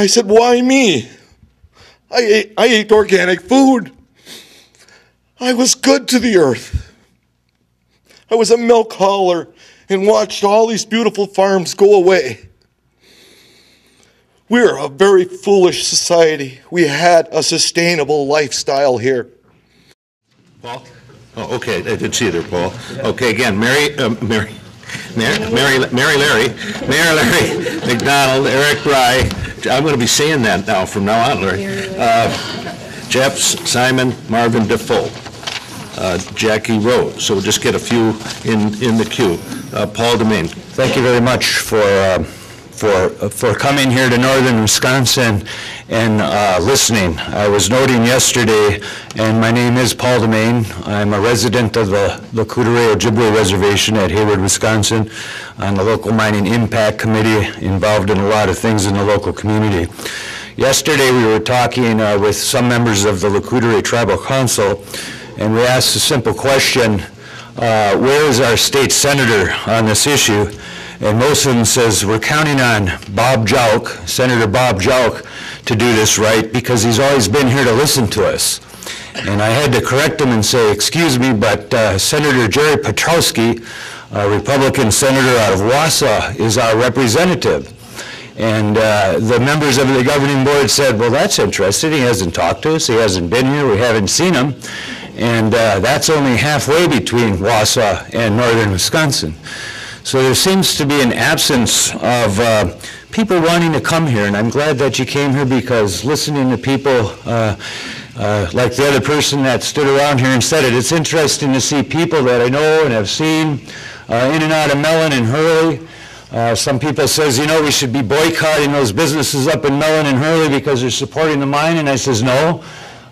I said, Why me? I ate, I ate organic food. I was good to the earth. I was a milk hauler and watched all these beautiful farms go away. We're a very foolish society. We had a sustainable lifestyle here. Paul? Oh, okay, I did see you there, Paul. Okay, again, Mary, uh, Mary, Mary, Mary Mary Larry, Mayor Larry McDonald, Eric Brye, I'm going to be saying that now, from now on, Larry. Uh, Jeff Simon, Marvin Defoe, uh, Jackie Rose. So we'll just get a few in, in the queue. Uh, Paul Demain. Thank you very much for, uh, for, for coming here to northern Wisconsin and uh, listening. I was noting yesterday, and my name is Paul Demain. I'm a resident of the Coudray Ojibwe Reservation at Hayward, Wisconsin, on the Local Mining Impact Committee, involved in a lot of things in the local community. Yesterday, we were talking uh, with some members of the Lac Courte Oreilles Tribal Council, and we asked a simple question, uh, where is our state senator on this issue? And them says, we're counting on Bob Jauch, Senator Bob Jauch, to do this right because he's always been here to listen to us. And I had to correct him and say, excuse me, but uh, Senator Jerry Petrowski, a Republican senator out of Wausau, is our representative. And uh, the members of the governing board said, well, that's interesting. He hasn't talked to us. He hasn't been here. We haven't seen him. And uh, that's only halfway between Wausau and northern Wisconsin. So there seems to be an absence of uh, people wanting to come here, and I'm glad that you came here because listening to people uh, uh, like the other person that stood around here and said it, it's interesting to see people that I know and have seen uh, in and out of Mellen and Hurley. Uh, some people says, you know, we should be boycotting those businesses up in Mellen and Hurley because they're supporting the mine, and I says, no.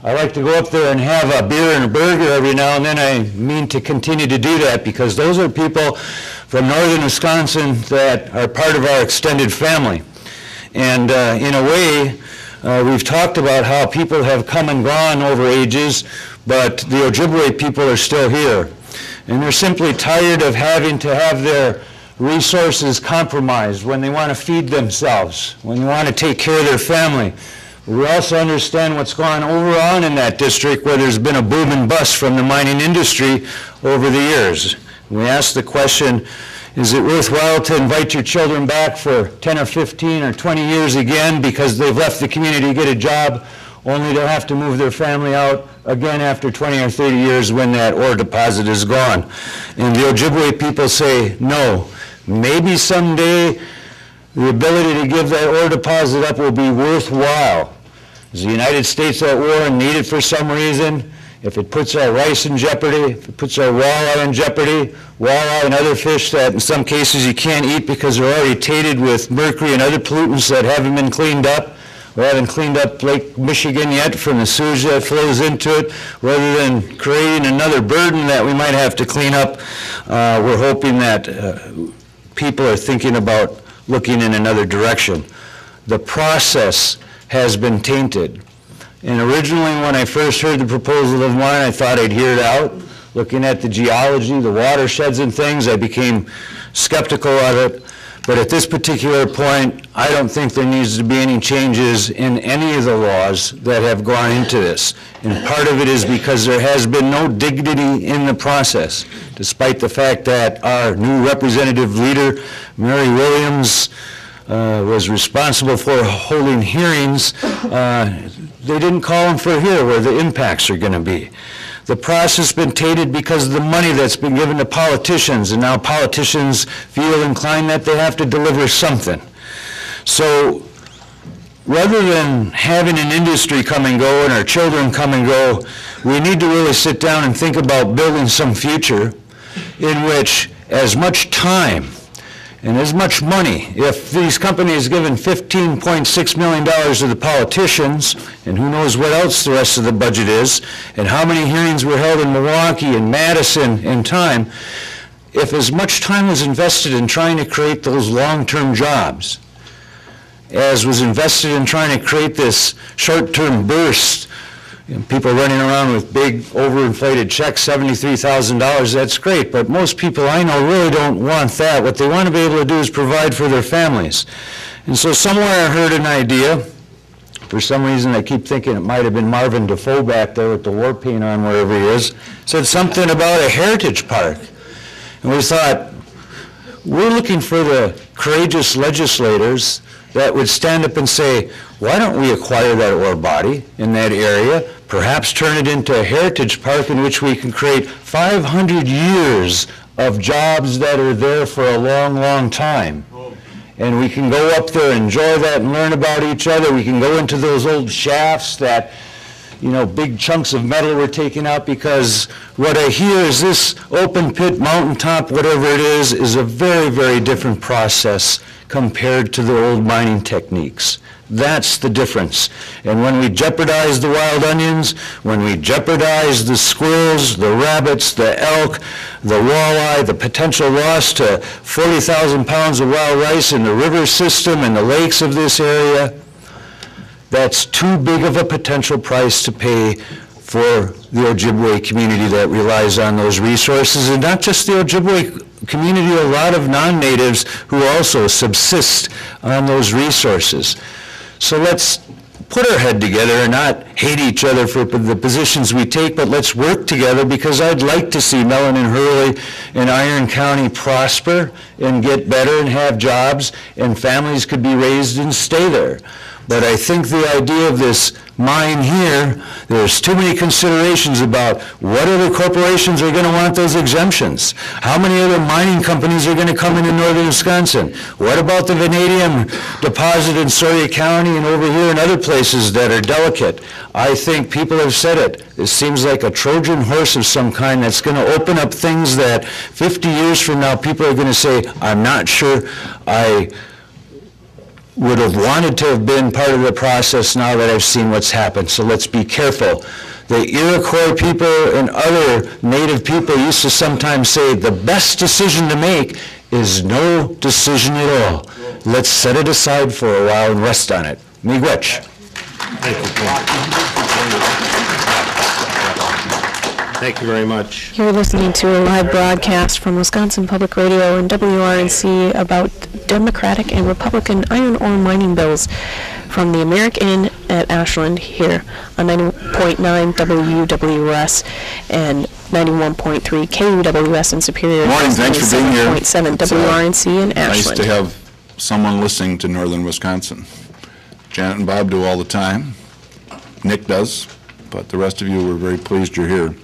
I like to go up there and have a beer and a burger every now and then. I mean to continue to do that because those are people from northern Wisconsin that are part of our extended family. And uh, in a way, uh, we've talked about how people have come and gone over ages, but the Ojibwe people are still here. And they're simply tired of having to have their resources compromised when they want to feed themselves, when they want to take care of their family. We also understand what's gone over on in that district where there's been a boom and bust from the mining industry over the years. We ask the question, is it worthwhile to invite your children back for 10 or 15 or 20 years again because they've left the community to get a job only to have to move their family out again after 20 or 30 years when that ore deposit is gone? And the Ojibwe people say, no, maybe someday the ability to give that ore deposit up will be worthwhile. Is the United States at war and need it for some reason? If it puts our rice in jeopardy, if it puts our walleye in jeopardy, walleye and other fish that in some cases you can't eat because they're already tainted with mercury and other pollutants that haven't been cleaned up. We haven't cleaned up Lake Michigan yet from the sewage that flows into it. Rather than creating another burden that we might have to clean up, uh, we're hoping that uh, people are thinking about looking in another direction. The process has been tainted. And originally, when I first heard the proposal of mine, I thought I'd hear it out. Looking at the geology, the watersheds and things, I became skeptical of it. But at this particular point, I don't think there needs to be any changes in any of the laws that have gone into this. And part of it is because there has been no dignity in the process, despite the fact that our new representative leader, Mary Williams, uh, was responsible for holding hearings, uh, they didn't call them for here where the impacts are going to be. The process has been tainted because of the money that's been given to politicians, and now politicians feel inclined that they have to deliver something. So rather than having an industry come and go and our children come and go, we need to really sit down and think about building some future in which as much time and as much money. If these companies given $15.6 million to the politicians, and who knows what else the rest of the budget is, and how many hearings were held in Milwaukee and Madison in time, if as much time was invested in trying to create those long-term jobs as was invested in trying to create this short-term burst you know, people running around with big overinflated checks, $73,000, that's great, but most people I know really don't want that. What they want to be able to do is provide for their families. And so somewhere I heard an idea For some reason, I keep thinking it might have been Marvin Defoe back there with the war paint on wherever he is, said something about a heritage park. And we thought, we're looking for the courageous legislators that would stand up and say, why don't we acquire that ore body in that area, perhaps turn it into a heritage park in which we can create 500 years of jobs that are there for a long, long time. And we can go up there, enjoy that, and learn about each other. We can go into those old shafts that, you know, big chunks of metal were taken out because what I hear is this open pit, mountaintop, whatever it is, is a very, very different process compared to the old mining techniques. That's the difference. And when we jeopardize the wild onions, when we jeopardize the squirrels, the rabbits, the elk, the walleye, the potential loss to 40,000 pounds of wild rice in the river system and the lakes of this area, that's too big of a potential price to pay for the Ojibwe community that relies on those resources, and not just the Ojibwe community, a lot of non-natives who also subsist on those resources. So let's put our head together and not hate each other for the positions we take, but let's work together because I'd like to see Mellen and Hurley and Iron County prosper and get better and have jobs and families could be raised and stay there. But I think the idea of this mine here, there's too many considerations about what other corporations are going to want those exemptions. How many other mining companies are going to come into northern Wisconsin? What about the vanadium deposit in Sawyer County and over here in other places that are delicate? I think people have said it. It seems like a Trojan horse of some kind that's going to open up things that 50 years from now, people are going to say, I'm not sure I would have wanted to have been part of the process now that I've seen what's happened. So let's be careful. The Iroquois people and other native people used to sometimes say the best decision to make is no decision at all. Let's set it aside for a while and rest on it. Miigwech. Thank you very much. You're listening to a live broadcast from Wisconsin Public Radio and WRNC about Democratic and Republican iron ore mining bills from the AmericInn at Ashland here on 90.9 WUWS and 91.3 KUWS in Superior. Morning, thanks for being here. 7.7 It's, uh, WRNC in Nice to have someone listening to northern Wisconsin. Janet and Bob do all the time. Nick does, but the rest of you, we're very pleased you're here.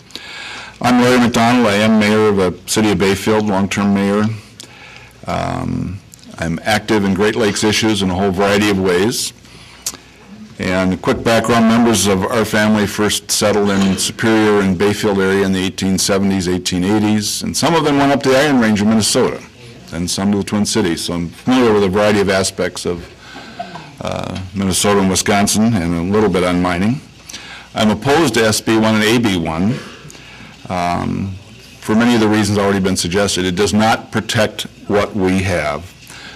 I'm Larry McDonald. I am mayor of the city of Bayfield, long-term mayor. Um, I'm active in Great Lakes issues in a whole variety of ways. And quick background, members of our family first settled in Superior and Bayfield area in the 1870s, 1880s, and some of them went up to the Iron Range of Minnesota, and some to the Twin Cities. So I'm familiar with a variety of aspects of uh, Minnesota and Wisconsin, and a little bit on mining. I'm opposed to SB 1 and AB 1 um, for many of the reasons already been suggested. It does not protect what we have.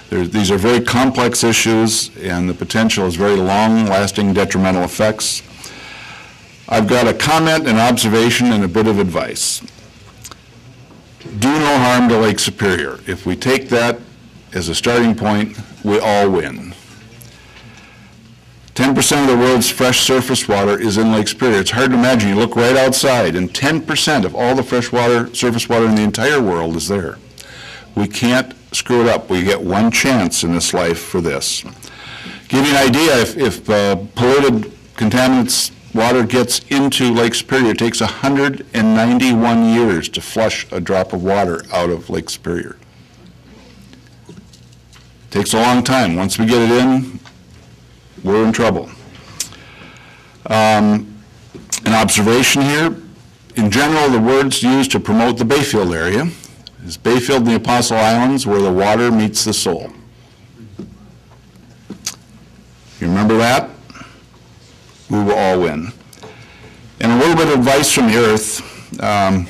There- These are very complex issues, and the potential is very long-lasting detrimental effects. I've got a comment, an observation, and a bit of advice. Do no harm to Lake Superior. If we take that as a starting point, we all win. 10% of the world's fresh surface water is in Lake Superior. It's hard to imagine. You look right outside, and 10% of all the fresh water, surface water in the entire world is there. We can't screw it up. We get one chance in this life for this. Give you an idea, if, if uh, polluted contaminants water gets into Lake Superior, it takes 191 years to flush a drop of water out of Lake Superior. It Takes a long time. Once we get it in, we're in trouble. Um, An observation here, in general, the words used to promote the Bayfield area is Bayfield and the Apostle Islands where the water meets the soul. You remember that? We will all win. And a little bit of advice from the earth. Um,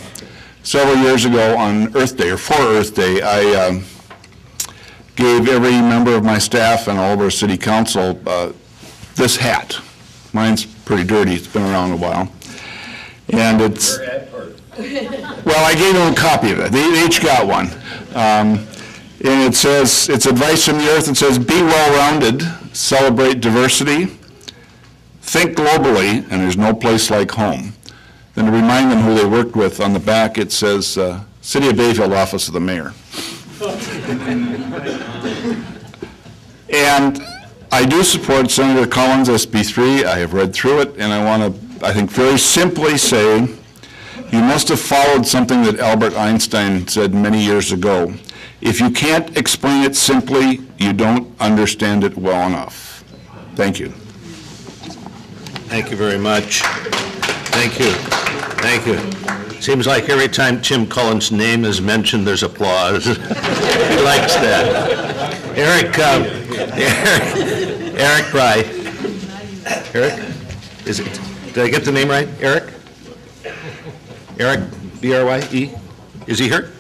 Several years ago on Earth Day, or for Earth Day, I um, gave every member of my staff and all of our city council uh, this hat. Mine's pretty dirty, it's been around a while. And it's... Well, I gave them a copy of it, they they each got one. Um, And it says, it's advice from the earth, it says, "Be well-rounded, celebrate diversity, think globally, and there's no place like home, then to remind them who they worked with, on the back it says, uh, City of Bayfield, Office of the Mayor. And I do support Senator Cullen's SB 3. I have read through it, and I want to, I think, very simply say, you must have followed something that Albert Einstein said many years ago. If you can't explain it simply, you don't understand it well enough. Thank you. Thank you very much. Thank you. Thank you. Seems like every time Tim Cullen's name is mentioned, there's applause. He likes that. Eric, um, Eric, Eric Brye. Eric? Is it, did I get the name right? Eric? Eric, B-R-Y-E? Is he here?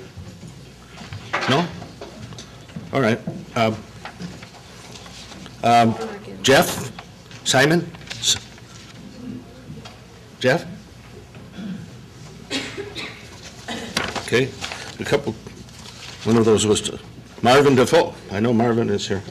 No? All right. Um, um, Jeff? Simon? S- Jeff? Okay, a couple, one of those was to- Marvin Defoe. I know Marvin is here.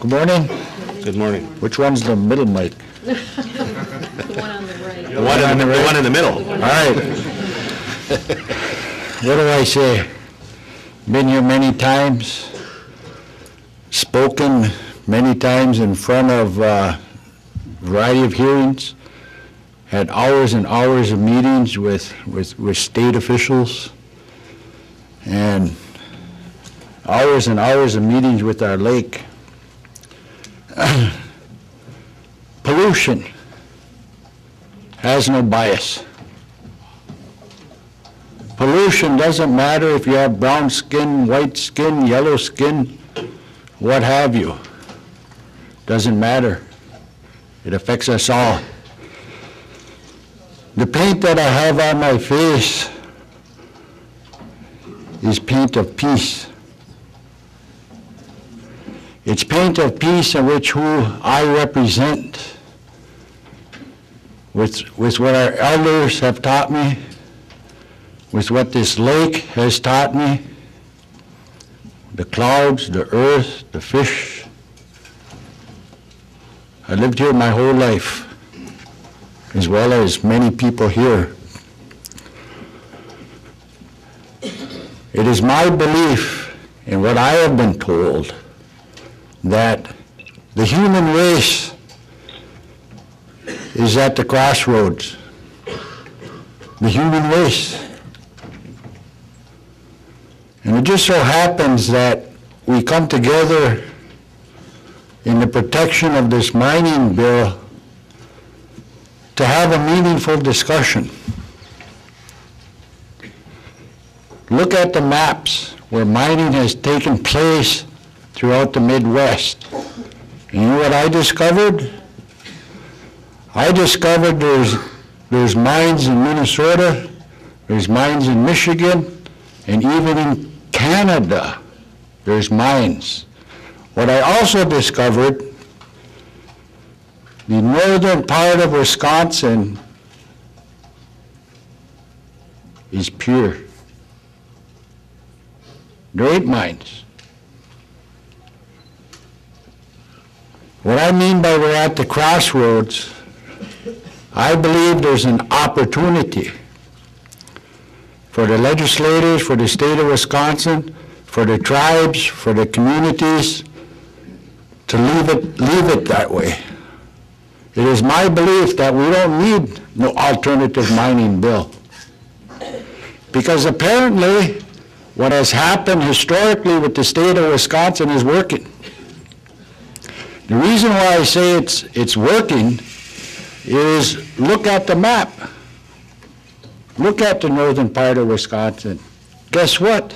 Good morning. Good morning. Which one's the middle mic? The one in the, right. the one in the middle. All right. What do I say? Been here many times, spoken many times in front of a variety of hearings, had hours and hours of meetings with, with, with state officials, and hours and hours of meetings with our lake. Pollution has no bias. Pollution doesn't matter if you have brown skin, white skin, yellow skin, what have you. Doesn't matter. It affects us all. The paint that I have on my face is paint of peace. It's paint of peace in which who I represent with, with what our elders have taught me, with what this lake has taught me, the clouds, the earth, the fish. I lived here my whole life, as well as many people here. It is my belief, and what I have been told, that the human race is at the crossroads. The human race. And it just so happens that we come together in the protection of this mining bill to have a meaningful discussion. Look at the maps where mining has taken place throughout the Midwest. You know what I discovered? I discovered there's, there's mines in Minnesota, there's mines in Michigan, and even in Canada, there's mines. What I also discovered, the northern part of Wisconsin is pure. Great mines. What I mean by we're at the crossroads, I believe there's an opportunity for the legislators, for the state of Wisconsin, for the tribes, for the communities, to leave it, leave it that way. It is my belief that we don't need no alternative mining bill. Because apparently, what has happened historically with the state of Wisconsin is working. The reason why I say it's, it's working is look at the map. Look at the northern part of Wisconsin. Guess what?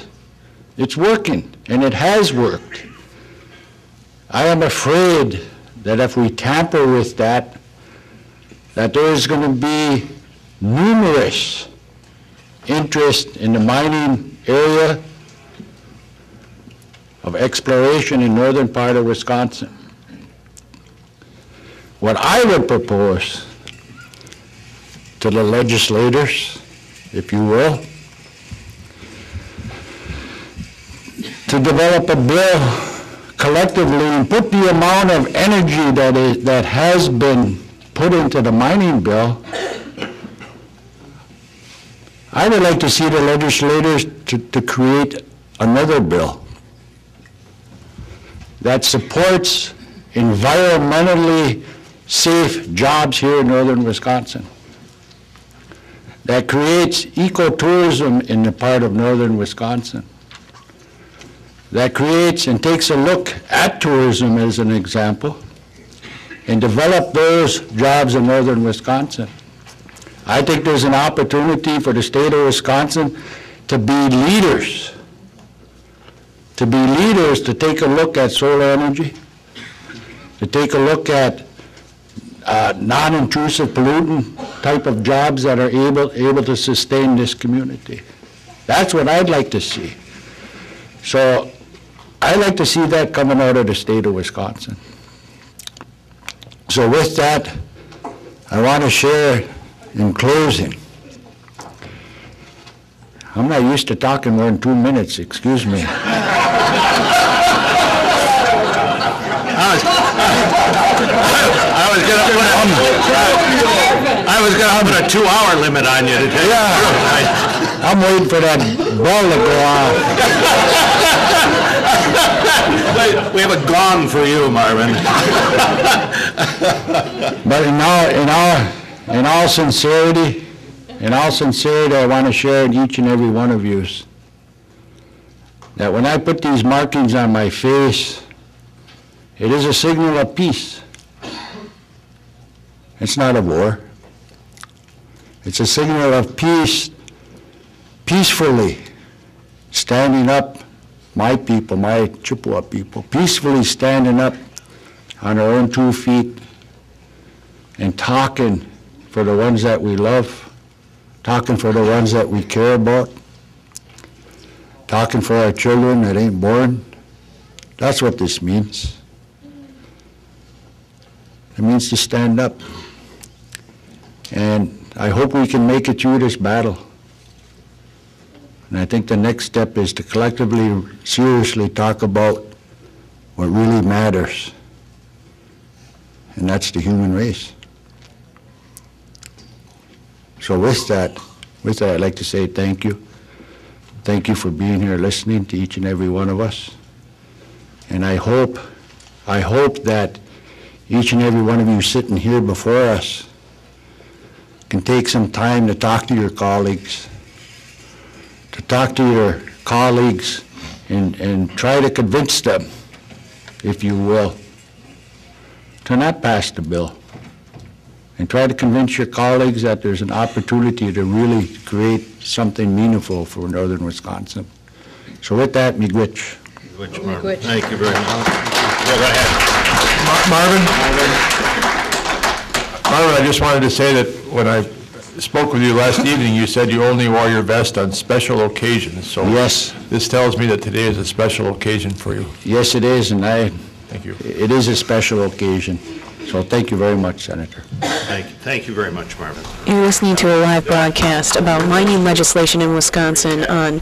It's working, and it has worked. I am afraid that if we tamper with that, that there is going to be numerous interest in the mining area of exploration in northern part of Wisconsin. what I would propose to the legislators, if you will, to develop a bill collectively and put the amount of energy that is, that has been put into the mining bill, I would like to see the legislators to, to create another bill that supports environmentally safe jobs here in northern Wisconsin, that creates ecotourism in the part of northern Wisconsin, that creates and takes a look at tourism as an example, and develop those jobs in northern Wisconsin. I think there's an opportunity for the state of Wisconsin to be leaders, to be leaders, to take a look at solar energy, to take a look at uh, non-intrusive pollutant type of jobs that are able, able to sustain this community. That's what I'd like to see. So I'd like to see that coming out of the state of Wisconsin. So with that, I want to share in closing. I'm not used to talking more than two minutes, excuse me. I was gonna put a, I was gonna put a two-hour limit on you to tell you. I- I'm waiting for that bell to go off. We have a gong for you, Marvin. But in all, in all, in all sincerity, in all sincerity, I want to share with each and every one of you that when I put these markings on my face, it is a signal of peace. It's not a war. It's a signal of peace, peacefully standing up, my people, my Chippewa people, peacefully standing up on our own two feet and talking for the ones that we love, talking for the ones that we care about, talking for our children that ain't born. That's what this means. It means to stand up. And I hope we can make it through this battle. And I think the next step is to collectively, seriously talk about what really matters, and that's the human race. So with that, with that, I'd like to say thank you. Thank you for being here, listening to each and every one of us. And I hope, I hope that each and every one of you sitting here before us can take some time to talk to your colleagues, to talk to your colleagues and, and try to convince them, if you will, to not pass the bill. And try to convince your colleagues that there's an opportunity to really create something meaningful for northern Wisconsin. So with that, miigwech. Which, Marvin, Thank you very much. Yeah, go ahead. Marvin? Marvin, I just wanted to say that when I spoke with you last evening, you said you only wore your vest on special occasions, so. Yes. This tells me that today is a special occasion for you. Yes, it is, and I, Thank you. it is a special occasion. So thank you very much, Senator. Thank you, thank you very much, Marvin. You're listening to a live broadcast about mining legislation in Wisconsin on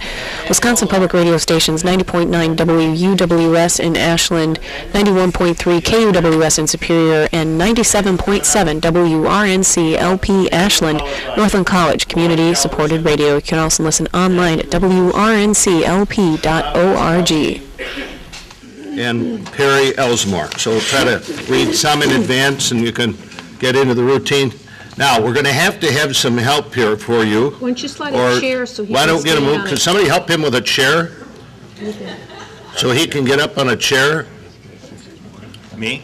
Wisconsin Public Radio Stations 90.9 WUWS in Ashland, 91.3 KUWS in Superior, and 97.7 WRNC LP Ashland, Northland College Community Supported Radio. You can also listen online at WRNCLP.org. And Perry Elsmore. So we'll try to read some in advance, and you can get into the routine. Now, we're going to have to have some help here for you. Why don't you slide Or a chair so he Why can don't get a stand move, on could it? somebody help him with a chair? So he can get up on a chair? Me?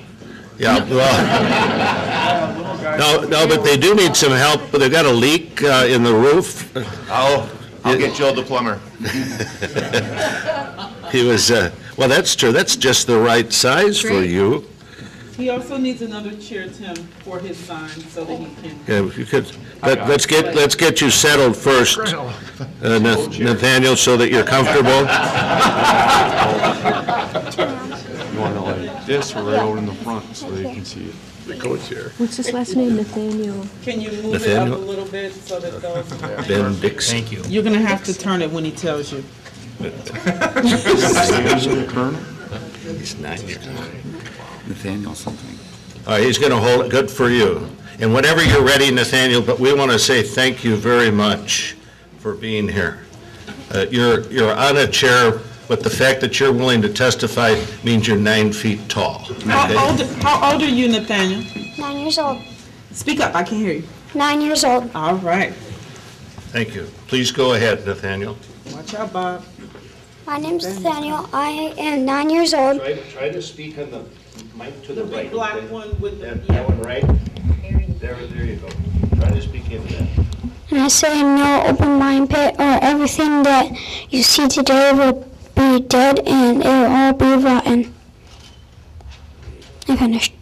Yeah, well, no, no, but they do need some help, but they've got a leak uh, in the roof. I'll, I'll get Joe the plumber. He was, uh, well, that's true, that's just the right size for Great. you. He also needs another chair, Tim, for his sign, so that he can. Yeah, if you could, let- let's get, let's get you settled first, uh, Nath- Nathaniel, so that you're comfortable. You want to like this or right out in the front so they can see it? the co-chair. What's his last name? Nathaniel. Can you move it up a Nathaniel? little bit so that those, Ben Dixon. Thank you. you're gonna have to turn it when he tells you. He's nine years old. Nathaniel something. All right, he's going to hold it, good for you. And whenever you're ready, Nathaniel, but we want to say thank you very much for being here. Uh, You're, you're on a chair, but the fact that you're willing to testify means you're nine feet tall. How okay? old, how old are you, Nathaniel? Nine years old. Speak up, I can't hear you. Nine years old. All right. Thank you. Please go ahead, Nathaniel. Watch out, Bob. My name's Nathaniel. I am nine years old. Try, try to speak on the mic to The big black one with the, That, yeah. that one right? There, there you go. Try to speak into that. And I say no open mind pit or everything that you see today will be dead and it will all be rotten. I finished.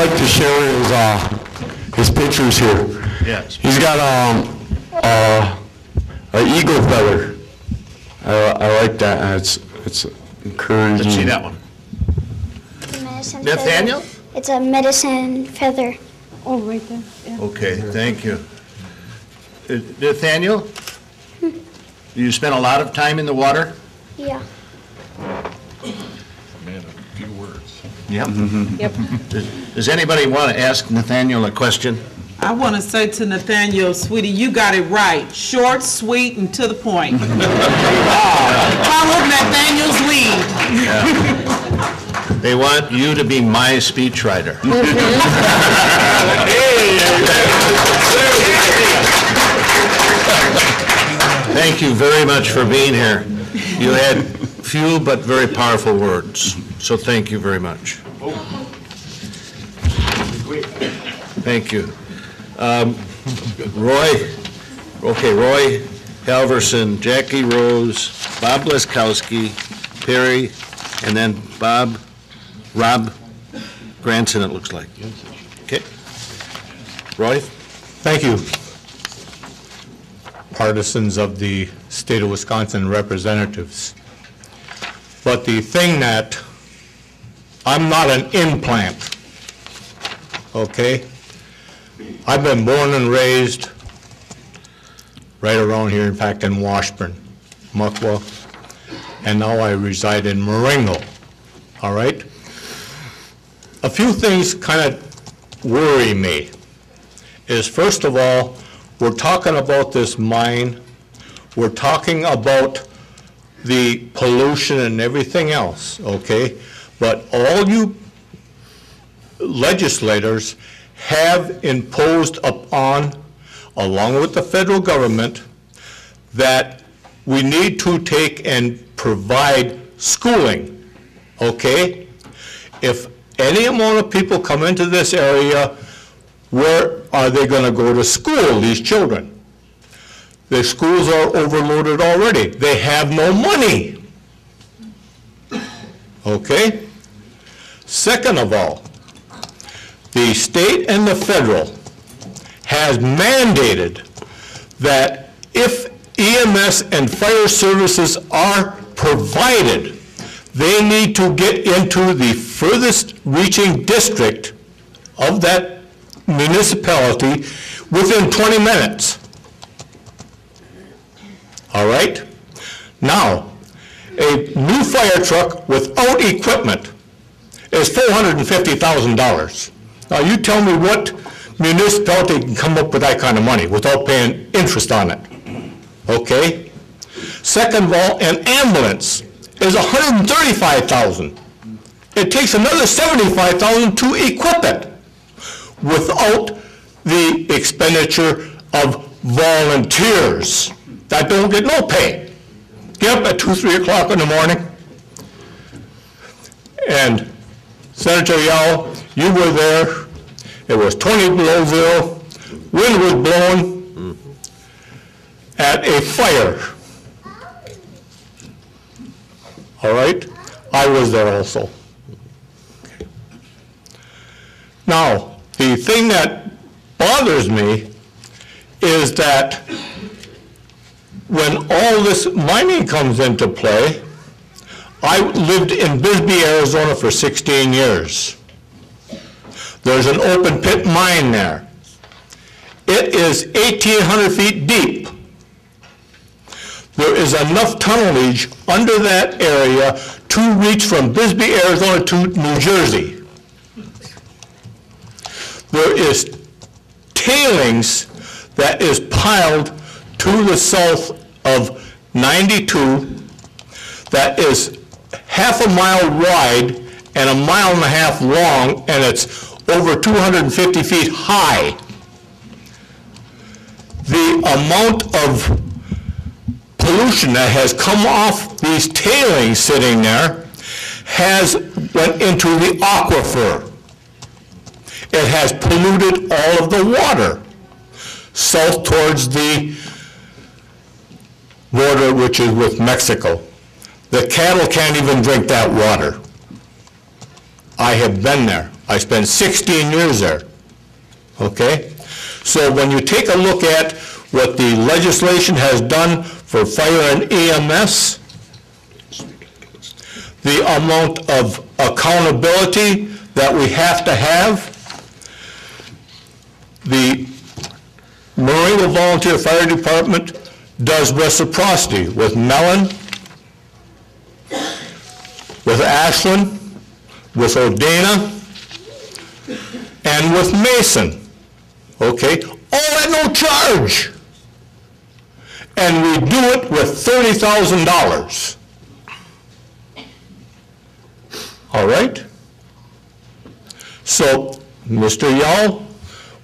I like to share his, uh, his pictures here. Yes. He's got, um, uh, an eagle feather. I, I like that, it's, it's encouraging. Let's see that one. Medicine Nathaniel? Feather. It's a medicine feather. Oh, right there. Yeah. Okay, thank you. Uh, Nathaniel? You spent a lot of time in the water? Yeah. Mm-hmm. Yep. Does does anybody want to ask Nathaniel a question? I want to say to Nathaniel, sweetie, you got it right. Short, sweet, and to the point. Follow Nathaniel's lead. They want you to be my speechwriter. Thank you very much for being here. You had few but very powerful words, so thank you very much. Thank you. Um, Roy, okay, Roy Halverson, Jackie Rose, Bob Leskowski, Perry, and then Bob, Rob Granson, it looks like. Okay. Roy? Thank you. Partisans of the state of Wisconsin representatives. But the thing that, I'm not an implant, okay? I've been born and raised right around here, in fact, in Washburn, Moquah, and now I reside in Marengo, all right? A few things kind of worry me is, first of all, we're talking about this mine, we're talking about the pollution and everything else, okay? But all you legislators have imposed upon, along with the federal government, that we need to take and provide schooling, okay? If any amount of people come into this area, where are they going to go to school, these children? The schools are overloaded already. They have no money. Okay? Second of all, the state and the federal has mandated that if EMS and fire services are provided, they need to get into the furthest reaching district of that municipality within 20 minutes. All right? Now, a new fire truck without equipment is $450,000. Now, you tell me what municipality can come up with that kind of money without paying interest on it? Okay? Second of all, an ambulance is $135,000. It takes another $75,000 to equip it without the expenditure of volunteers that don't get no pay. Get up at 2, 3 o'clock in the morning. And Senator Jauch, you were there. It was 20 below zero. Wind was blowing at a fire. All right? I was there also. Now, the thing that bothers me is that when all this mining comes into play, I lived in Bisbee, Arizona for 16 years. There's an open pit mine there. It is 1,800 feet deep. There is enough tunnelage under that area to reach from Bisbee, Arizona to New Jersey. There is tailings that is piled to the south of 92 that is half a mile wide and a mile and a half long, and it's over 250 feet high. The amount of pollution that has come off these tailings sitting there has went into the aquifer. It has polluted all of the water south towards the border, which is with Mexico. The cattle can't even drink that water. I have been there. I spent 16 years there. Okay? So when you take a look at what the legislation has done for fire and EMS, the amount of accountability that we have to have, the Marinville Volunteer Fire Department does reciprocity with Mellen, with Ashland, with Odanah, and with Mason. Okay? All at no charge. And we do it with $30,000. All right? So, Mr. Jauch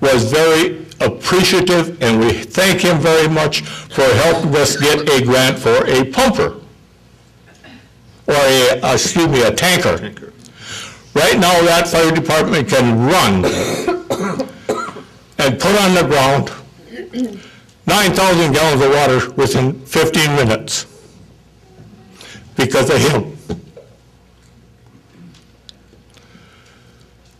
was very appreciative, and we thank him very much for helping us get a grant for a pumper. Or a, uh, excuse me, a tanker. Right now, that fire department can run and put on the ground 9,000 gallons of water within 15 minutes because of him.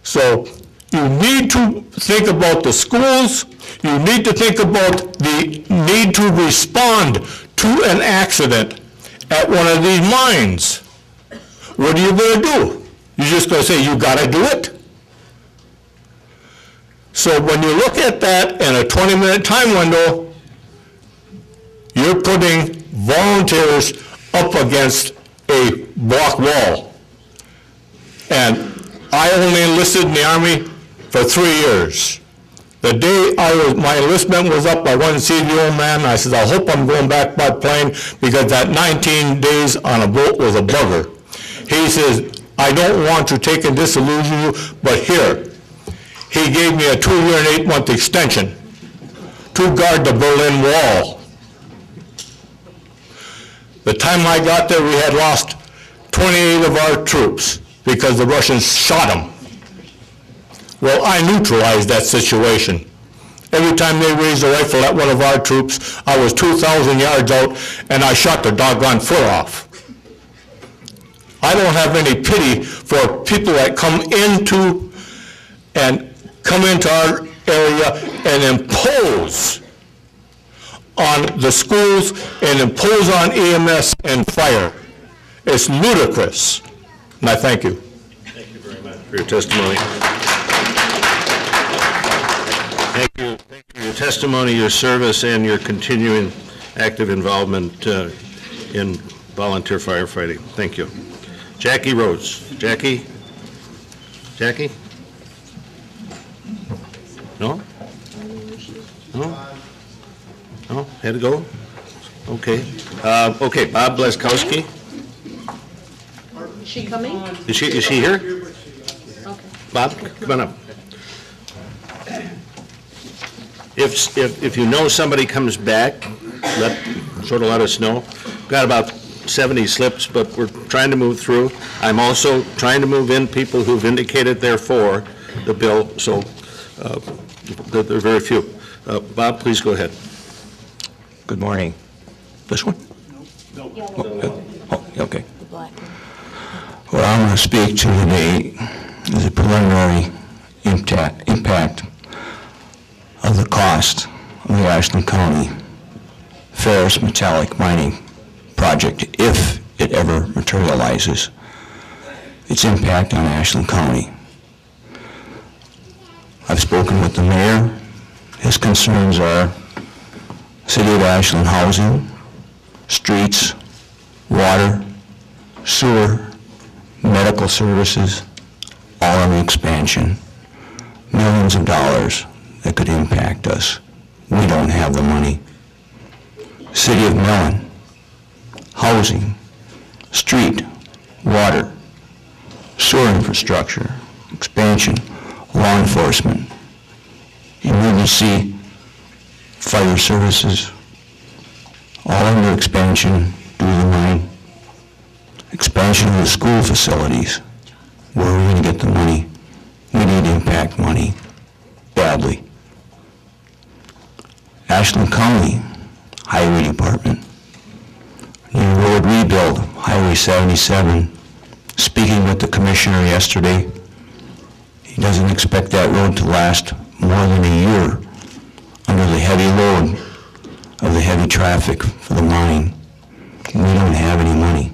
So you need to think about the schools, you need to think about the need to respond to an accident at one of these mines. What are you gonna do? You're just gonna say, you gotta do it? So when you look at that in a 20-minute time window, you're putting volunteers up against a block wall. And I only enlisted in the Army for three years. The day I was, my enlistment was up, I went and see the old man, I said, I hope I'm going back by plane, because that 19 days on a boat was a bugger. He says, I don't want to take and disillusion you, but here, he gave me a two-year and eight-month extension to guard the Berlin Wall. The time I got there, we had lost 28 of our troops because the Russians shot them. Well, I neutralized that situation. Every time they raised a rifle at one of our troops, I was 2,000 yards out, and I shot their doggone foot off. I don't have any pity for people that come into and come into our area and impose on the schools and impose on EMS and fire. It's ludicrous. And I thank you. Thank you very much for your testimony. Thank you, thank you for your testimony, your service, and your continuing active involvement uh, in volunteer firefighting. Thank you. Jackie Rhodes. Jackie? Jackie? No? No? No? Had to go? Okay. Uh, Okay, Bob Blaskowski? Is she coming? Is she, is she here? Okay. Bob, come on up. If, if, if you know somebody comes back, let, sort of let us know. Got about 70 slips, but we're trying to move through. I'm also trying to move in people who've indicated they're for the bill, so uh, there there are very few. Uh, Bob, please go ahead. Good morning. This one? No. Oh, okay. What I'm going to speak to today is a preliminary impact, impact of the cost of the Ashland County ferrous metallic mining project, if it ever materializes. Its impact on Ashland County. I've spoken with the mayor. His concerns are City of Ashland housing, streets, water, sewer, medical services, all in expansion. Millions of dollars that could impact us. We don't have the money. City of Mellen, housing, street, water, sewer infrastructure, expansion, law enforcement, emergency fire services, all under expansion due to the mine. Expansion of the school facilities. Where are we going to get the money? We need impact money badly. Ashland County Highway Department. New road rebuild, Highway 77. Speaking with the commissioner yesterday, he doesn't expect that road to last more than a year under the heavy load of the heavy traffic for the mine. We don't have any money.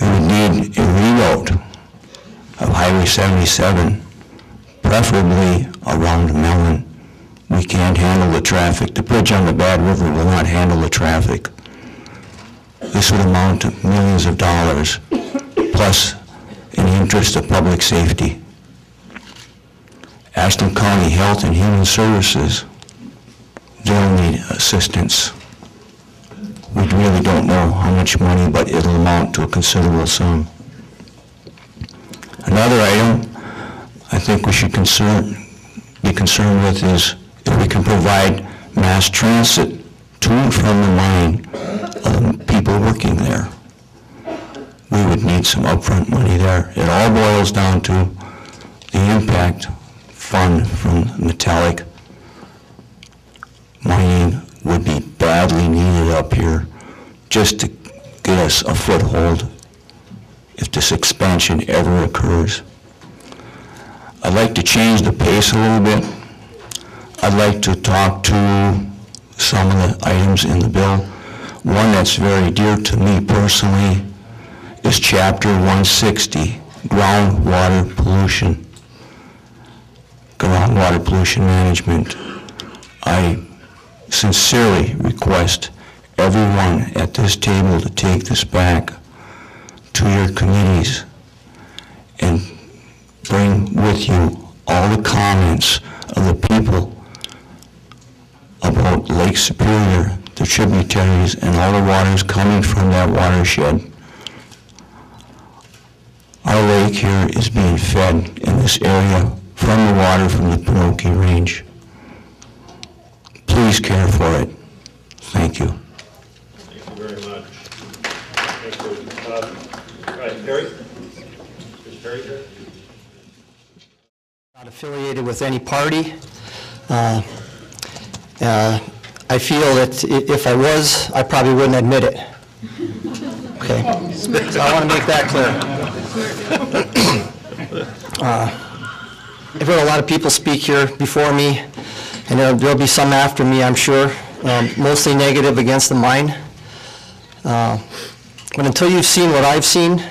We would need a reroute of Highway 77, preferably around Mellen. We can't handle the traffic. The bridge on the Bad River will not handle the traffic. This would amount to millions of dollars, plus in the interest of public safety. Ashland County Health and Human Services, they'll need assistance. We really don't know how much money, but it'll amount to a considerable sum. Another item I think we should concern, be concerned with is we can provide mass transit to and from the mine of the people working there. We would need some upfront money there. It all boils down to the impact fund from metallic mining would be badly needed up here just to get us a foothold if this expansion ever occurs. I'd like to change the pace a little bit. I'd like to talk to some of the items in the bill. One that's very dear to me personally is Chapter 160, groundwater pollution. Groundwater pollution management. I sincerely request everyone at this table to take this back to your committees and bring with you all the comments of the people about Lake Superior, the tributaries, and all the waters coming from that watershed. Our lake here is being fed in this area from the water from the Penokee Range. Please care for it. Thank you. Thank you very much. Thank you. Uh, All right, Perry? Is Perry here? Not affiliated with any party. Uh, uh, I feel that if I was, I probably wouldn't admit it. Okay? So I want to make that clear. Uh, I've heard a lot of people speak here before me, and there'll- there'll be some after me, I'm sure, um, mostly negative against the mine. Uh, But until you've seen what I've seen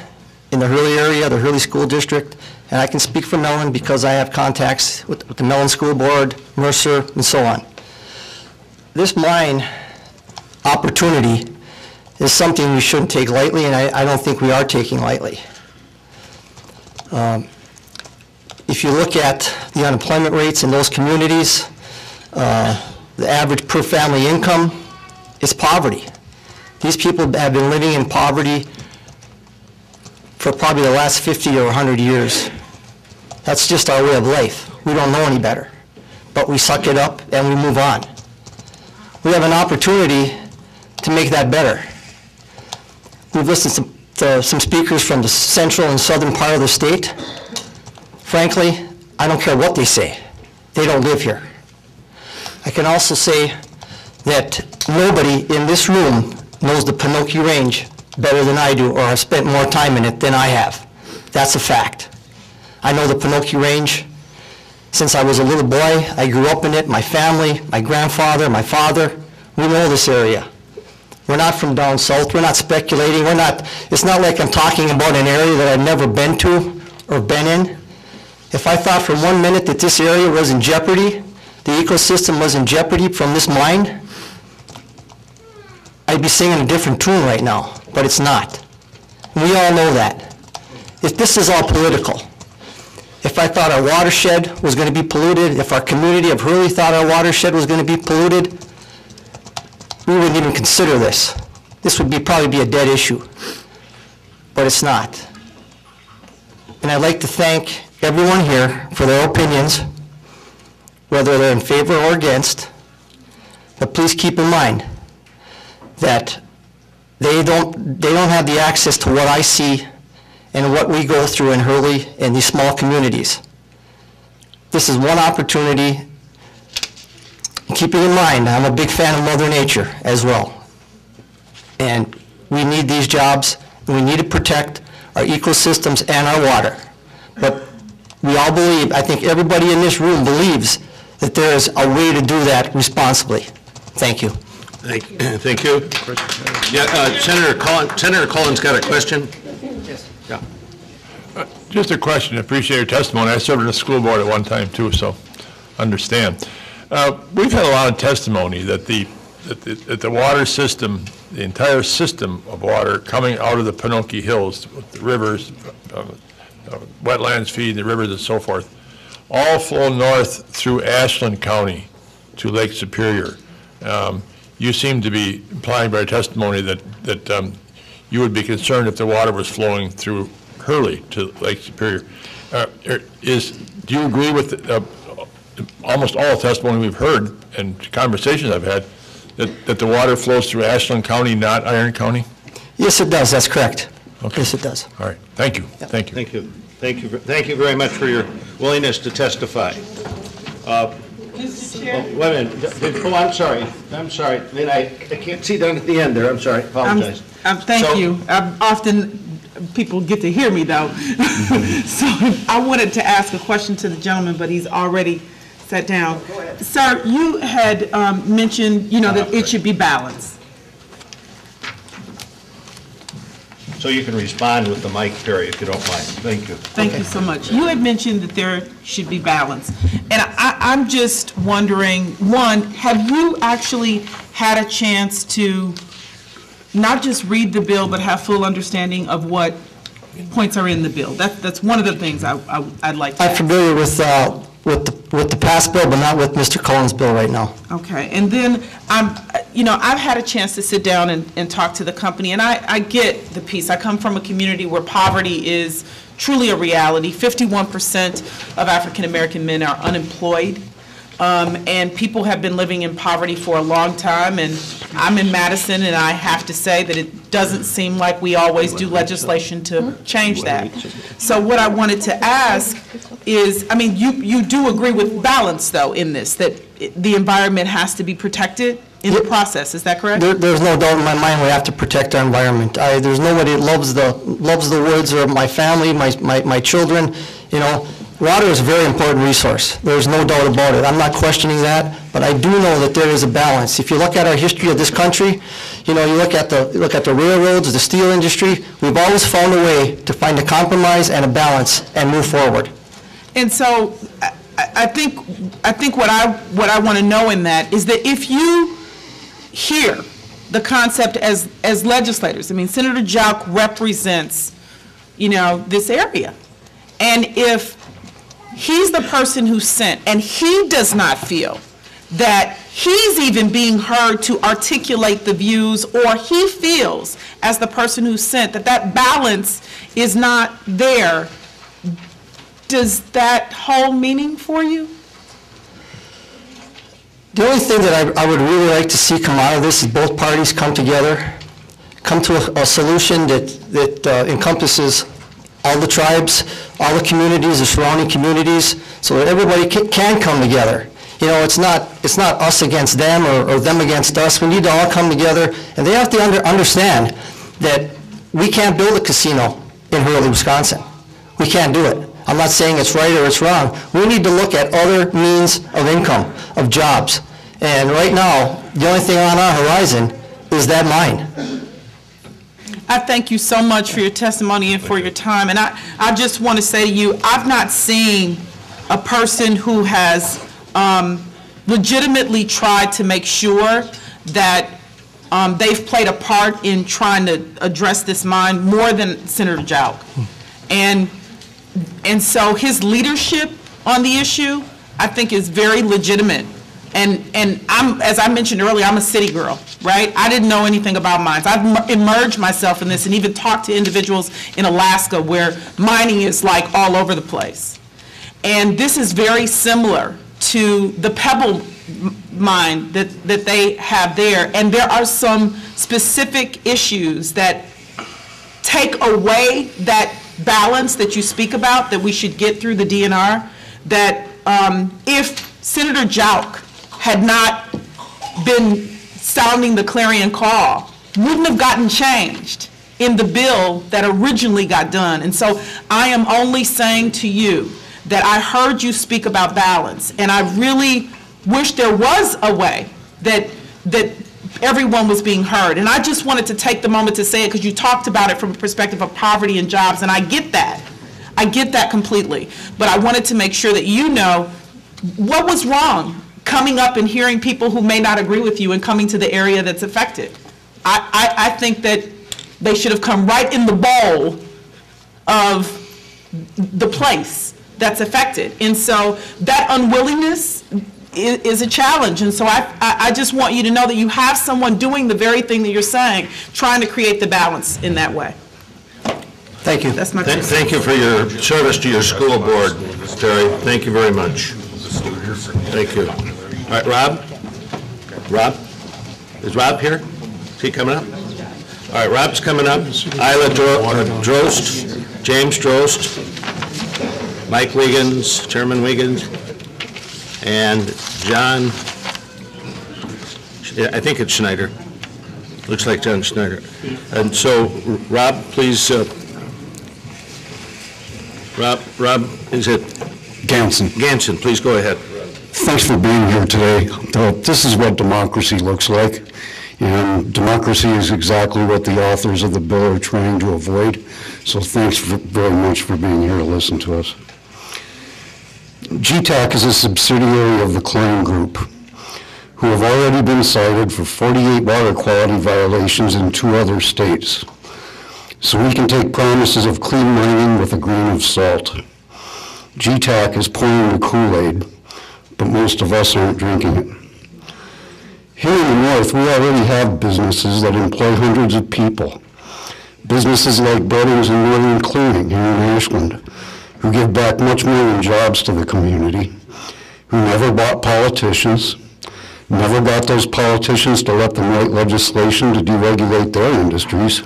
in the Hurley area, the Hurley School District, and I can speak for Mellen because I have contacts with with the Mellen School Board, Mercer, and so on. This mine opportunity is something we shouldn't take lightly, and I I don't think we are taking lightly. Um, If you look at the unemployment rates in those communities, uh, the average per-family income is poverty. These people have been living in poverty for probably the last 50 or 100 years. That's just our way of life. We don't know any better. But we suck it up and we move on. We have an opportunity to make that better. We've listened to some speakers from the central and southern part of the state. Frankly, I don't care what they say. They don't live here. I can also say that nobody in this room knows the Penokee Range better than I do, or has spent more time in it than I have. That's a fact. I know the Penokee Range since I was a little boy. I grew up in it, my family, my grandfather, my father, we know this area. We're not from down south, we're not speculating, we're not, it's not like I'm talking about an area that I've never been to or been in. If I thought for one minute that this area was in jeopardy, the ecosystem was in jeopardy from this mine, I'd be singing a different tune right now, but it's not. We all know that. If this is all political, if I thought our watershed was going to be polluted, if our community of Hurley thought our watershed was going to be polluted, we wouldn't even consider this. This would be, probably be a dead issue. But it's not. And I'd like to thank everyone here for their opinions, whether they're in favor or against. But please keep in mind that they don't, they don't have the access to what I see and what we go through in Hurley and these small communities. This is one opportunity. Keeping in mind, I'm a big fan of Mother Nature as well. And we need these jobs, and we need to protect our ecosystems and our water. But we all believe, I think everybody in this room believes that there is a way to do that responsibly. Thank you. Thank thank you. Yeah, uh, Senator Collins, Senator Collins got a question? Just a question, I appreciate your testimony. I served on the school board at one time too, so understand. Uh, We've had a lot of testimony that the, that the- that the water system, the entire system of water coming out of the Penokee Hills, the rivers, uh, uh, wetlands feed the rivers and so forth, all flow north through Ashland County to Lake Superior. Um, You seem to be implying by your testimony that, that um, you would be concerned if the water was flowing through Hurley to Lake Superior. Uh, er, Is, do you agree with uh, almost all testimony we've heard and conversations I've had, that, that the water flows through Ashland County, not Iron County? Yes, it does, that's correct. Yes, it does. All right, thank you, thank you. Thank you. Thank you, thank you very much for your willingness to testify. Uh, Mr. oh, Wait a minute, Did- oh, I'm sorry, I'm sorry, Then I, I can't see down at the end there, I'm sorry, I'm- apologize. I'm- Thank So- you. I'm Often, people get to hear me, though. So I wanted to ask a question to the gentleman, but he's already sat down. Sir, you had um, mentioned, you know, that it should be balanced. So you can respond with the mic, Terry, if you don't mind, thank you. Thank you so much. You had mentioned that there should be balance. And I, I'm just wondering, one, have you actually had a chance to not just read the bill, but have full understanding of what points are in the bill? That, that's one of the things I, I- I'd like to I'm ask. familiar with, uh, with the, with the past bill, but not with Mr. Cullen's bill right now. Okay, and then, I'm, you know, I've had a chance to sit down and, and talk to the company, and I, I get the piece. I come from a community where poverty is truly a reality. Fifty-one percent of African-American men are unemployed, um, and people have been living in poverty for a long time, and I'm in Madison, and I have to say that it doesn't seem like we always do legislation to change that. So what I wanted to ask is, I mean, you, you do agree with balance, though, in this, that the environment has to be protected in the process, is that correct? There, there's no doubt in my mind we have to protect our environment. I, there's nobody that loves the, loves the woods or my family, my, my, my children, you know. Water is a very important resource. There's no doubt about it. I'm not questioning that, but I do know that there is a balance. If you look at our history of this country, you know, you look at the, look at the railroads, the steel industry, we've always found a way to find a compromise and a balance and move forward. And so, I, I think, I think what I, what I want to know in that is that if you hear the concept as, as legislators, I mean, Senator Jauch represents, you know, this area. And if he's the person who sent, and he does not feel that he's even being heard to articulate the views, or he feels, as the person who sent, that that balance is not there, does that hold meaning for you? The only thing that I, I would really like to see come out of this is both parties come together, come to a, a solution that, that uh, encompasses all the tribes, all the communities, the surrounding communities, so that everybody can, come together. You know, it's not, it's not us against them or, or them against us. We need to all come together, and they have to under, understand that we can't build a casino in Hurley, Wisconsin. We can't do it. I'm not saying it's right or it's wrong. We need to look at other means of income, of jobs. And right now, the only thing on our horizon is that mine. I thank you so much for your testimony and for your time. And I, I just want to say to you, I've not seen a person who has um, legitimately tried to make sure that um, they've played a part in trying to address this mine more than Senator Jauch. And, and so his leadership on the issue, I think is very legitimate. And, and I'm, as I mentioned earlier, I'm a city girl, right? I didn't know anything about mines. I've mer- immersed myself in this and even talked to individuals in Alaska where mining is like all over the place. And this is very similar to the Pebble mine that, that they have there. And there are some specific issues that take away that balance that you speak about, that we should get through the DNR, that um, if Senator Jauch had not been sounding the clarion call, wouldn't have gotten changed in the bill that originally got done. And so I am only saying to you that I heard you speak about balance, and I really wish there was a way that, that everyone was being heard. And I just wanted to take the moment to say it because you talked about it from a perspective of poverty and jobs, and I get that. I get that completely. But I wanted to make sure that you know what was wrong coming up and hearing people who may not agree with you and coming to the area that's affected. I, I, I think that they should have come right in the bowl of the place that's affected. And so that unwillingness is, is a challenge. And so I, I, I just want you to know that you have someone doing the very thing that you're saying, trying to create the balance in that way. Thank you. That's my Thank two thank you for your service to your school board, Terry. Thank you very much. Thank you. All right, Rob? Rob? Is Rob here? Is he coming up? All right, Rob's coming up. Isla Dro- uh, Drost, James Drost, Mike Wiggins, Chairman Wiggins, and John, yeah, I think it's Schneider. Looks like John Schneider. And so, Rob, please, uh, Rob, Rob, is it? Ganson. Ganson, please go ahead. Thanks for being here today. This is what democracy looks like, and democracy is exactly what the authors of the bill are trying to avoid. So thanks very much for being here to listen to us. GTAC is a subsidiary of the Cline Group, who have already been cited for 48 water quality violations in two other states. So we can take promises of clean mining with a grain of salt. GTAC is pouring the Kool-Aid, but most of us aren't drinking it. Here in the north, we already have businesses that employ hundreds of people. Businesses like Brothers and Northern Cleaning here in Ashland, who give back much more than jobs to the community, who never bought politicians, never got those politicians to let them write legislation to deregulate their industries,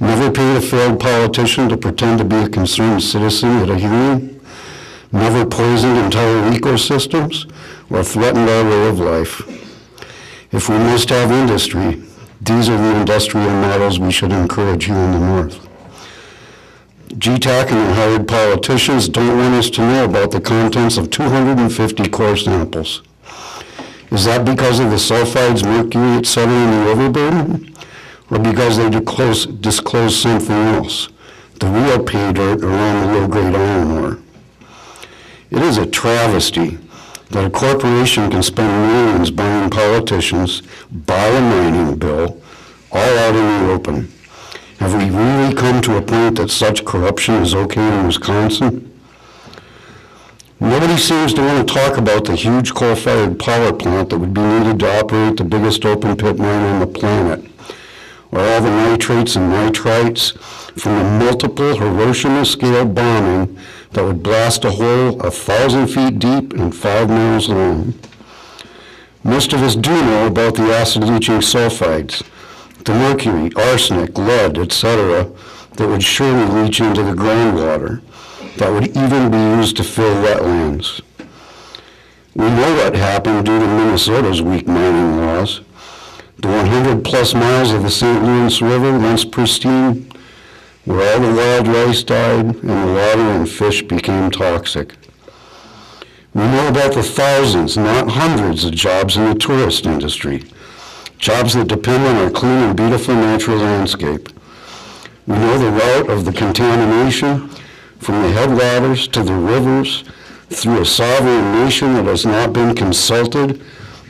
never paid a failed politician to pretend to be a concerned citizen at a hearing, never poisoned entire ecosystems or threatened our way of life. If we must have industry, these are the industrial models we should encourage here in the north. GTAC and the hired politicians don't want us to know about the contents of 250 core samples. Is that because of the sulfides, mercury, et cetera, in the overburden? Or because they disclose, disclose something else, the real pay dirt around the low-grade iron ore? It is a travesty that a corporation can spend millions buying politicians, buy a mining bill, all out in the open. Have we really come to a point that such corruption is okay in Wisconsin? Nobody seems to want to talk about the huge coal-fired power plant that would be needed to operate the biggest open pit mine on the planet, or all the nitrates and nitrites from the multiple Hiroshima-scale bombing that would blast a hole a thousand feet deep and five miles long. Most of us do know about the acid-leaching sulfides, the mercury, arsenic, lead, etc., that would surely leach into the groundwater, that would even be used to fill wetlands. We know what happened due to Minnesota's weak mining laws. The 100-plus miles of the St. Louis River, once pristine, where all the wild rice died and the water and fish became toxic. We know about the thousands, not hundreds, of jobs in the tourist industry, jobs that depend on our clean and beautiful natural landscape. We know the route of the contamination from the headwaters to the rivers through a sovereign nation that has not been consulted,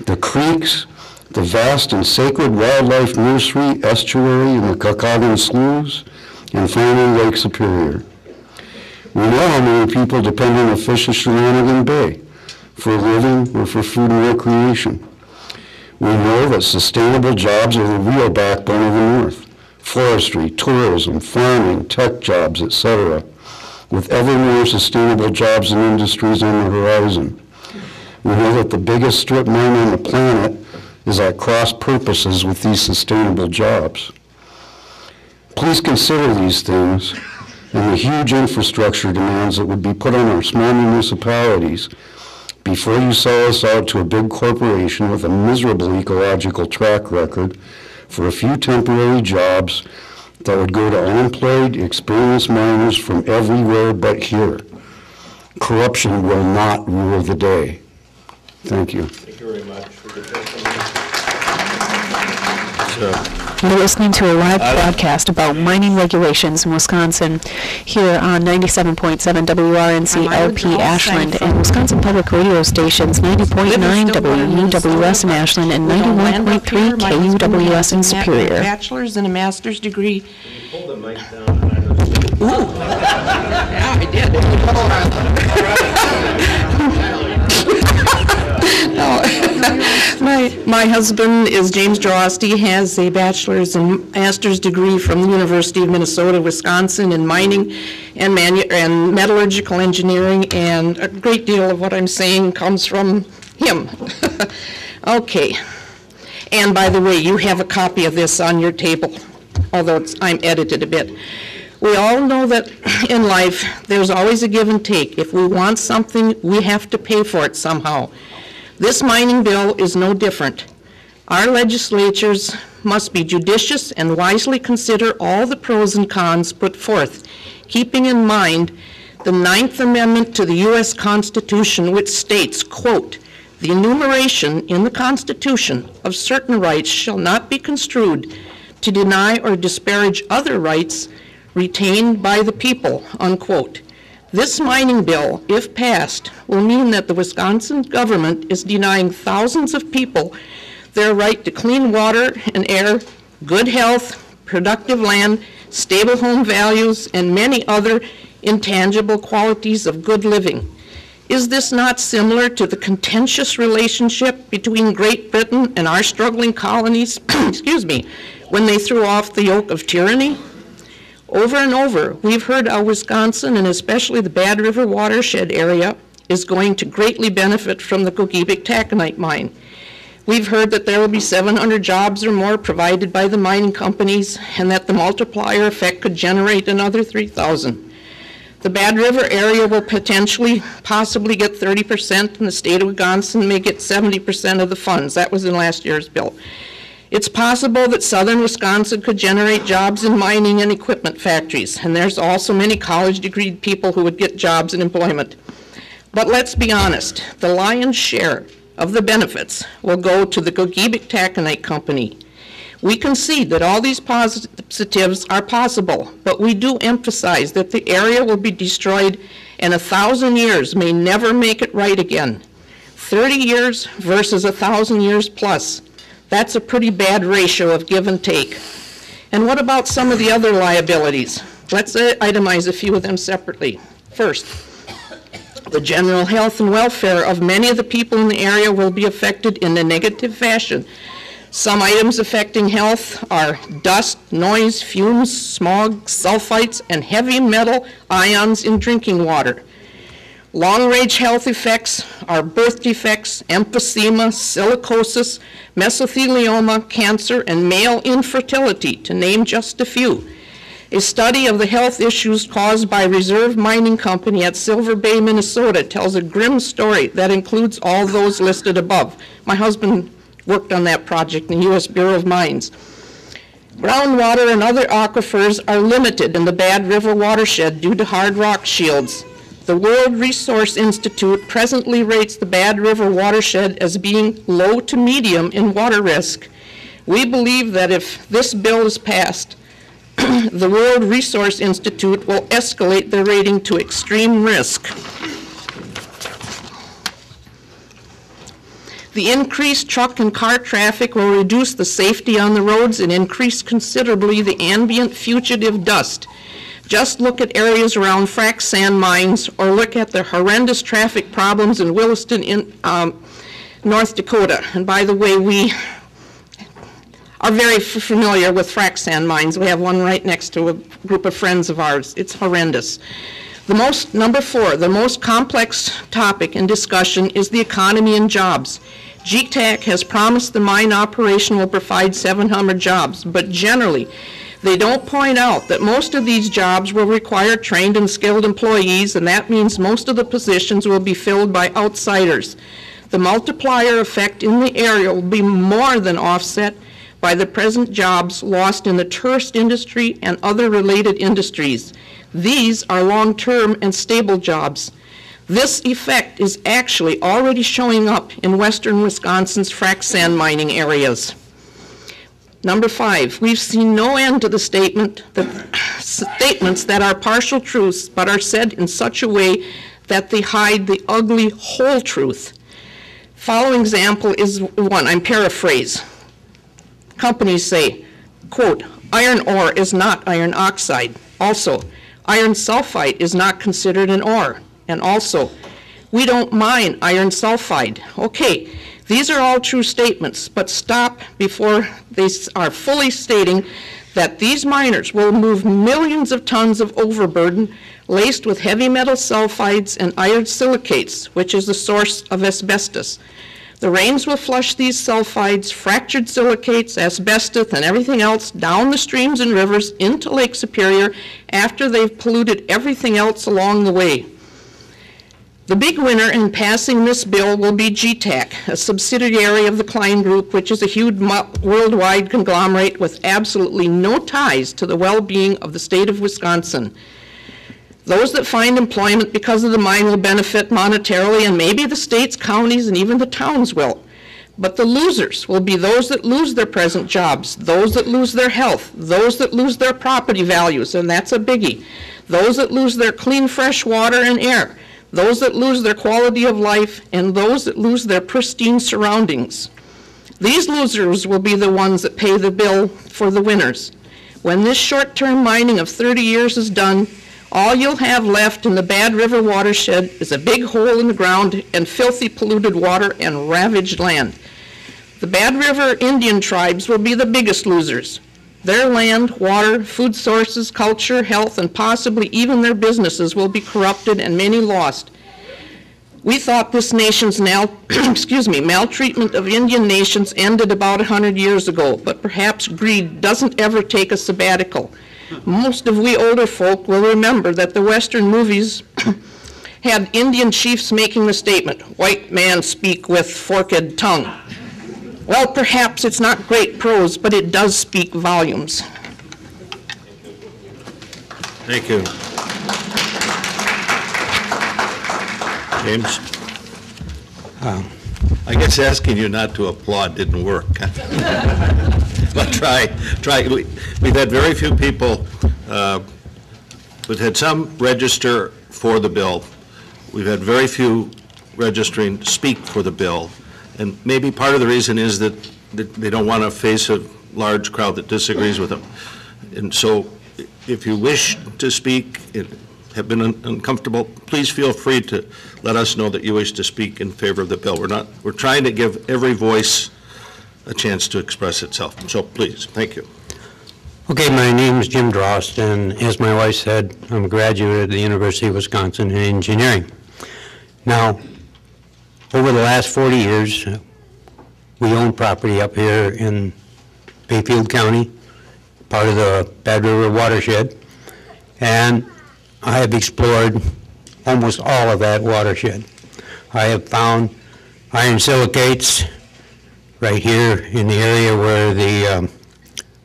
the creeks, the vast and sacred wildlife nursery, estuary, and the Kakagan sloughs, and finally Lake Superior. We know how many people depend on the fish of Chequamegon Bay for a living or for food and recreation. We know that sustainable jobs are the real backbone of the North. Forestry, tourism, farming, tech jobs, etc., with ever more sustainable jobs and industries on the horizon. We know that the biggest strip mine on the planet is at cross purposes with these sustainable jobs. Please consider these things and the huge infrastructure demands that would be put on our small municipalities before you sell us out to a big corporation with a miserable ecological track record for a few temporary jobs that would go to unemployed, experienced miners from everywhere but here. Corruption will not rule the day. Thank you. Thank you very much the You're listening to a live broadcast about mining regulations in Wisconsin here on 97.7 WRNC LP Ashland and Wisconsin Public Radio stations 90.9 WUWS in Ashland and 91.3 KUWS in Superior. Bachelor's and a master's degree. Pull the mic down. Yeah, I did. My, husband is James He has a bachelor's and master's degree from the University of Minnesota, Wisconsin in mining and and metallurgical engineering, and a great deal of what I'm saying comes from him. Okay. And by the way, you have a copy of this on your table, although I'm edited a bit. We all know that in life, there's always a give and take. If we want something, we have to pay for it somehow. This mining bill is no different. Our legislatures must be judicious and wisely consider all the pros and cons put forth, keeping in mind the Ninth Amendment to the U.S. Constitution, which states, quote, "The enumeration in the Constitution of certain rights shall not be construed to deny or disparage other rights retained by the people," unquote. This mining bill, if passed, will mean that the Wisconsin government is denying thousands of people their right to clean water and air, good health, productive land, stable home values, and many other intangible qualities of good living. Is this not similar to the contentious relationship between Great Britain and our struggling colonies, excuse me, when they threw off the yoke of tyranny? Over and over, we've heard how Wisconsin, and especially the Bad River watershed area, is going to greatly benefit from the Gogebic taconite mine. We've heard that there will be 700 jobs or more provided by the mining companies, and that the multiplier effect could generate another 3,000. The Bad River area will potentially, possibly get 30%, and the state of Wisconsin may get 70% of the funds. That was in last year's bill. It's possible that southern Wisconsin could generate jobs in mining and equipment factories, and there's also many college degree people who would get jobs and employment. But let's be honest, the lion's share of the benefits will go to the Gogebic Taconite Company. We concede that all these positives are possible, but we do emphasize that the area will be destroyed and a thousand years may never make it right again. 30 years versus a thousand years plus. That's a pretty bad ratio of give and take. And what about some of the other liabilities? Let's itemize a few of them separately. First, the general health and welfare of many of the people in the area will be affected in a negative fashion. Some items affecting health are dust, noise, fumes, smog, sulfites, and heavy metal ions in drinking water. Long-range health effects are birth defects, emphysema, silicosis, mesothelioma, cancer, and male infertility, to name just a few. A study of the health issues caused by Reserve Mining Company at Silver Bay, Minnesota tells a grim story that includes all those listed above. My husband worked on that project in the U.S. Bureau of Mines. Groundwater and other aquifers are limited in the Bad River watershed due to hard rock shields. The World Resource Institute presently rates the Bad River watershed as being low to medium in water risk. We believe that if this bill is passed, the World Resource Institute will escalate their rating to extreme risk. The increased truck and car traffic will reduce the safety on the roads and increase considerably the ambient fugitive dust. Just look at areas around frac sand mines or look at the horrendous traffic problems in Williston, in, um, North Dakota. And by the way, we are very familiar with frac sand mines. We have one right next to a group of friends of ours. It's horrendous. The most, number four, the most complex topic in discussion is the economy and jobs. GTAC has promised the mine operation will provide 700 jobs, but generally, they don't point out that most of these jobs will require trained and skilled employees, and that means most of the positions will be filled by outsiders. The multiplier effect in the area will be more than offset by the present jobs lost in the tourist industry and other related industries. These are long-term and stable jobs. This effect is actually already showing up in western Wisconsin's frac sand mining areas. Number five, we've seen no end to the statement that, statements that are partial truths but are said in such a way that they hide the ugly whole truth. Following example is one, I'm paraphrase. Companies say, quote, iron ore is not iron oxide. Also, iron sulfide is not considered an ore. And also, we don't mine iron sulfide. Okay, these are all true statements, but stop before they are fully stating that these miners will move millions of tons of overburden laced with heavy metal sulfides and iron silicates, which is the source of asbestos. The rains will flush these sulfides, fractured silicates, asbestos, and everything else down the streams and rivers into Lake Superior after they've polluted everything else along the way. The big winner in passing this bill will be GTAC, a subsidiary of the Cline Group, which is a huge worldwide conglomerate with absolutely no ties to the well-being of the state of Wisconsin. Those that find employment because of the mine will benefit monetarily, and maybe the states, counties, and even the towns will. But the losers will be those that lose their present jobs, those that lose their health, those that lose their property values, and that's a biggie, those that lose their clean, fresh water and air, those that lose their quality of life, and those that lose their pristine surroundings. These losers will be the ones that pay the bill for the winners. When this short-term mining of 30 years is done, all you'll have left in the Bad River watershed is a big hole in the ground and filthy polluted water and ravaged land. The Bad River Indian tribes will be the biggest losers. Their land, water, food sources, culture, health, and possibly even their businesses will be corrupted and many lost. We thought this nation's excuse me, maltreatment of Indian nations ended about 100 years ago, but perhaps greed doesn't ever take a sabbatical. Most of we older folk will remember that the Western movies had Indian chiefs making the statement, "White man speak with forked tongue." Well, perhaps it's not great prose, but it does speak volumes. Thank you. James? Um, I guess asking you not to applaud didn't work. But try, try, We- we've had very few people, uh, we've had some register for the bill. We've had very few registering speak for the bill. And maybe part of the reason is that that they don't want to face a large crowd that disagrees with them. And so if you wish to speak, have been un- uncomfortable, please feel free to let us know that you wish to speak in favor of the bill. We're not, we're trying to give every voice a chance to express itself. So please, thank you. Okay, my name is Jim Drost, and as my wife said, I'm a graduate of the University of Wisconsin in engineering. Now, over the last 40 years, we own property up here in Bayfield County, part of the Bad River watershed, and I have explored almost all of that watershed. I have found iron silicates right here in the area where the um,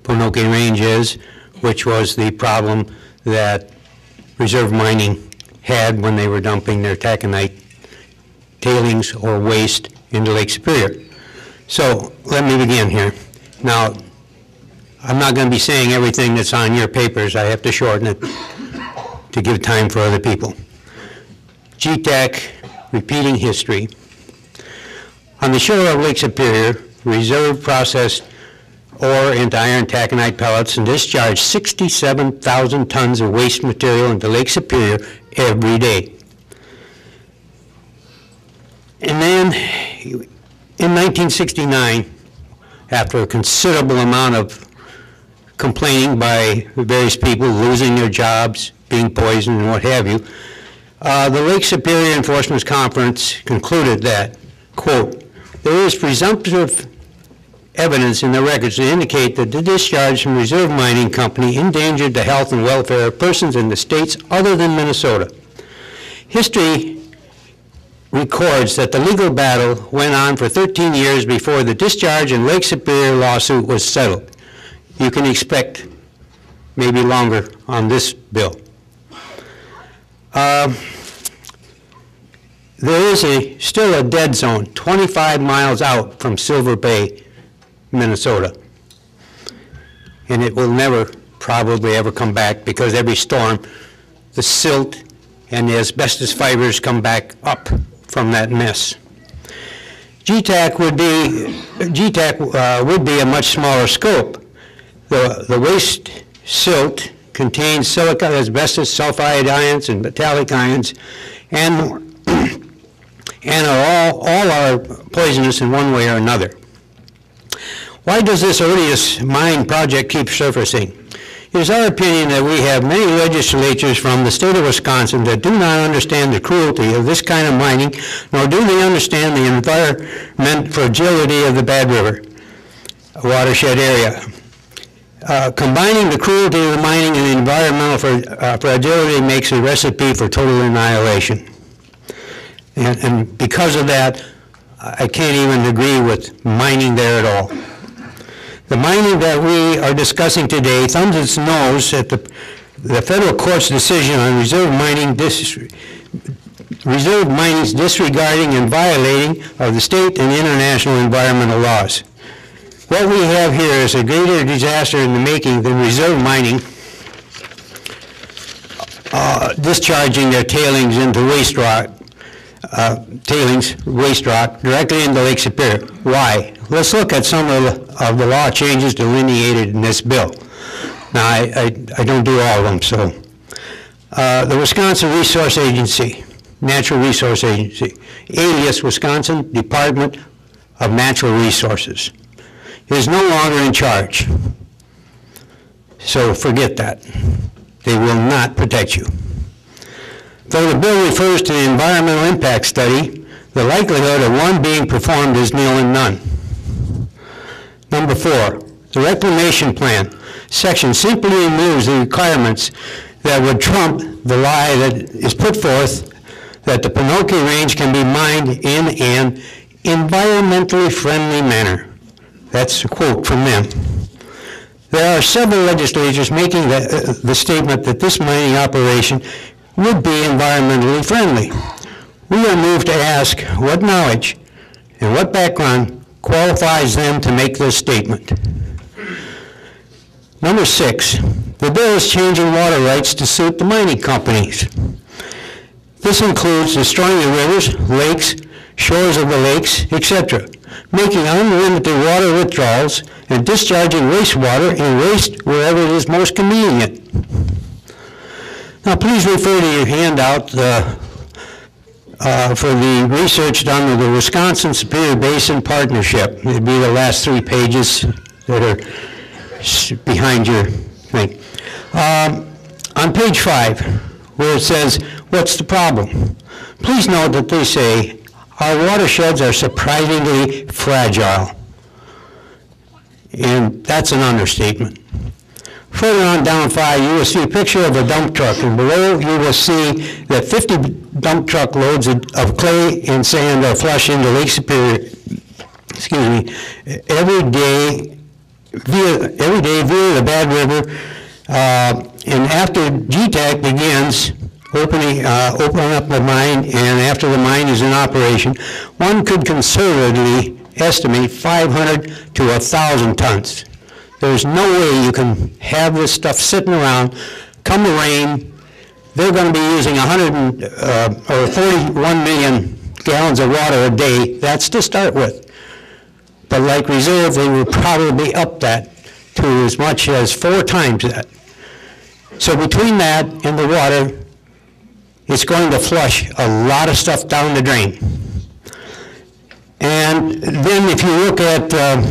Range is, which was the problem that reserve mining had when they were dumping their taconite tailings or waste into Lake Superior. So let me begin here. Now, I'm not going to be saying everything that's on your papers. I have to shorten it to give time for other people. GTAC, repeating history. On the shore of Lake Superior, reserve processed ore into iron taconite pellets and discharged 67,000 tons of waste material into Lake Superior every day. And then, in 1969, after a considerable amount of complaining by various people, losing their jobs, being poisoned, and what have you, uh, the Lake Superior Enforcement Conference concluded that, quote, there is presumptive evidence in the records to indicate that the discharge from Reserve Mining Company endangered the health and welfare of persons in the states other than Minnesota. History records that the legal battle went on for 13 years before the discharge and Lake Superior lawsuit was settled. You can expect maybe longer on this bill. Um, there is a, still a dead zone 25 miles out from Silver Bay, Minnesota. And it will never probably ever come back because every storm, the silt and the asbestos fibers come back up from that mess. GTAC would be, GTAC uh, would be a much smaller scope. The, the waste silt contains silica, asbestos, sulfide ions, and metallic ions, and more. and are all, all are poisonous in one way or another. Why does this odious mine project keep surfacing? It is our opinion that we have many legislatures from the state of Wisconsin that do not understand the cruelty of this kind of mining, nor do they understand the environment fragility of the Bad River watershed area. Uh, combining the cruelty of the mining and environmental uh, fragility makes a recipe for total annihilation. And, and because of that, I can't even agree with mining there at all. The mining that we are discussing today thumbs its nose at the, the federal court's decision on reserve mining reserve mining's disregarding and violating of the state and international environmental laws. What we have here is a greater disaster in the making than reserve mining uh, discharging their tailings into waste rock, uh, tailings, waste rock, directly into Lake Superior. Why? Let's look at some of the, of the law changes delineated in this bill. Now, I, I, I don't do all of them, so. Uh, the Wisconsin Resource Agency, Natural Resource Agency, alias Wisconsin Department of Natural Resources, is no longer in charge. So forget that. They will not protect you. Though the bill refers to the environmental impact study, the likelihood of one being performed is nil and none. Number four, the reclamation plan section simply removes the requirements that would trump the lie that is put forth that the Penokee Range can be mined in an environmentally friendly manner. That's a quote from them. There are several legislators making the, uh, the statement that this mining operation would be environmentally friendly. We are moved to ask what knowledge and what background qualifies them to make this statement. Number six, the bill is changing water rights to suit the mining companies. This includes destroying the rivers, lakes, shores of the lakes, etc., making unlimited water withdrawals and discharging wastewater and waste wherever it is most convenient. Now, please refer to your handout uh, uh, for the research done with the Wisconsin Superior Basin Partnership. It'd be the last three pages that are behind your thing. Um, On page five, where it says, "What's the problem?" Please note that they say, "Our watersheds are surprisingly fragile." And that's an understatement. Further on down five, you will see a picture of a dump truck, and below you will see that 50 dump truck loads of clay and sand are flushed into Lake Superior, excuse me, every day via, every day via the Bad River. Uh, And after GTAC begins opening, uh, opening up the mine, and after the mine is in operation, one could conservatively estimate 500 to 1,000 tons. There's no way you can have this stuff sitting around, come the rain, they're going to be using 100 and, uh, or 41 million gallons of water a day, that's to start with. But like reserve, they will probably up that to as much as four times that. So between that and the water, it's going to flush a lot of stuff down the drain. And then if you look at uh,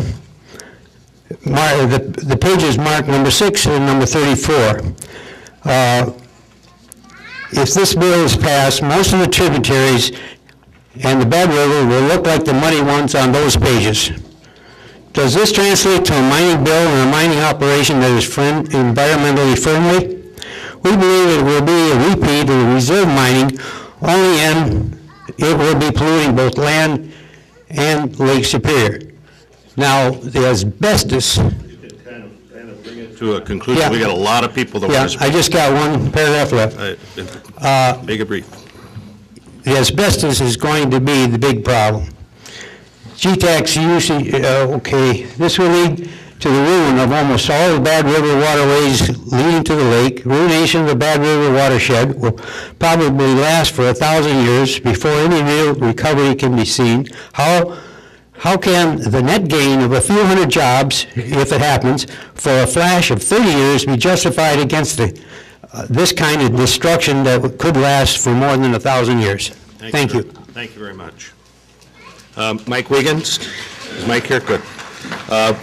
the the pages marked number six and number 34, uh, if this bill is passed, most of the tributaries and the Bad River will look like the muddy ones on those pages. Does this translate to a mining bill and a mining operation that is friend- environmentally friendly? We believe it will be a repeat of the reserve mining, only in, it will be polluting both land and Lake Superior. Now, the asbestos, To a conclusion, we got a lot of people that yeah, want to I just got one paragraph left. Uh, Make it brief. the asbestos is going to be the big problem. GTAC's usually, uh, okay, this will lead to the ruin of almost all the Bad River waterways leading to the lake. Ruination of the Bad River watershed will probably last for a thousand years before any real recovery can be seen. How, how can the net gain of a few hundred jobs, if it happens, for a flash of 30 years be justified against the, uh, this kind of destruction that could last for more than a thousand years? Thank you. Thank you very much. Um, Mike Wiggins, is Mike here? Good. Uh,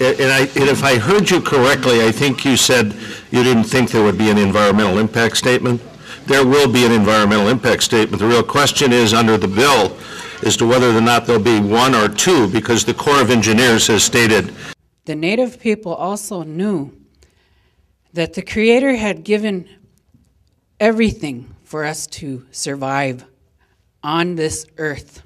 and I, and if I heard you correctly, I think you said you didn't think there would be an environmental impact statement. There will be an environmental impact statement. The real question is, under the bill, as to whether or not there'll be one or two, because the Corps of Engineers has stated The native people also knew that the Creator had given everything for us to survive on this earth.